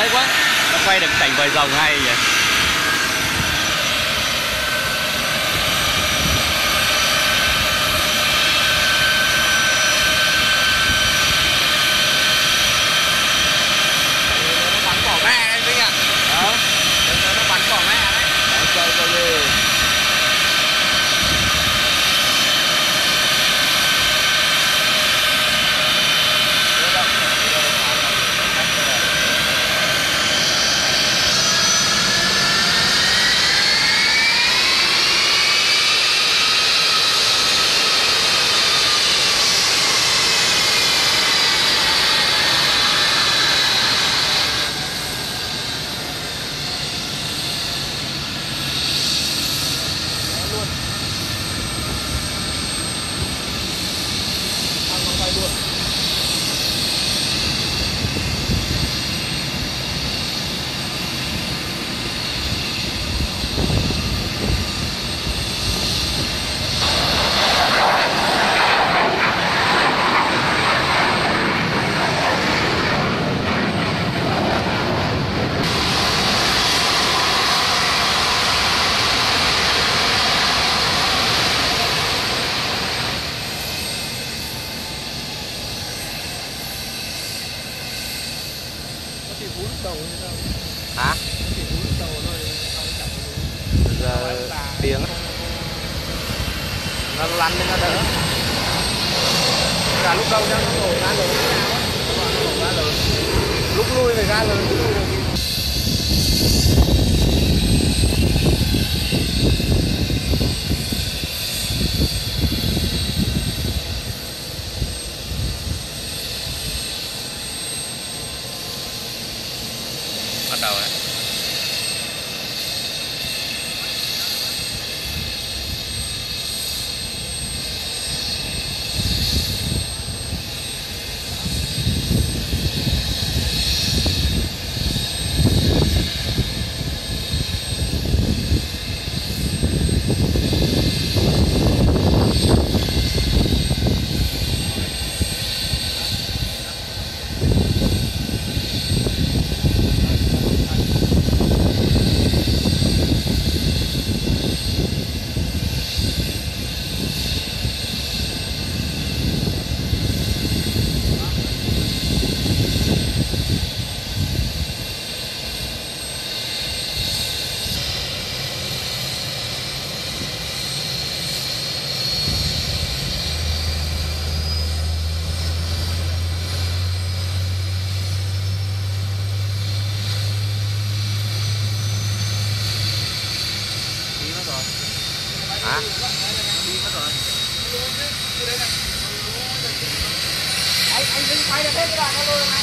hay quá. Nó quay được cảnh vòi rồng hay vậy chỉ vú lúc đầu sao? Hả? Chỉ vú lúc đầu thôi Sau đó chẳng giờ tiếng. Nó lăn lên nó đỡ. Cả lúc đầu nhá nó nổ ra lớn Nó ra lớn Lúc lui phải ra lớn lúc lui được anh anh đừng quay được hết cái đoạn nó lôi mà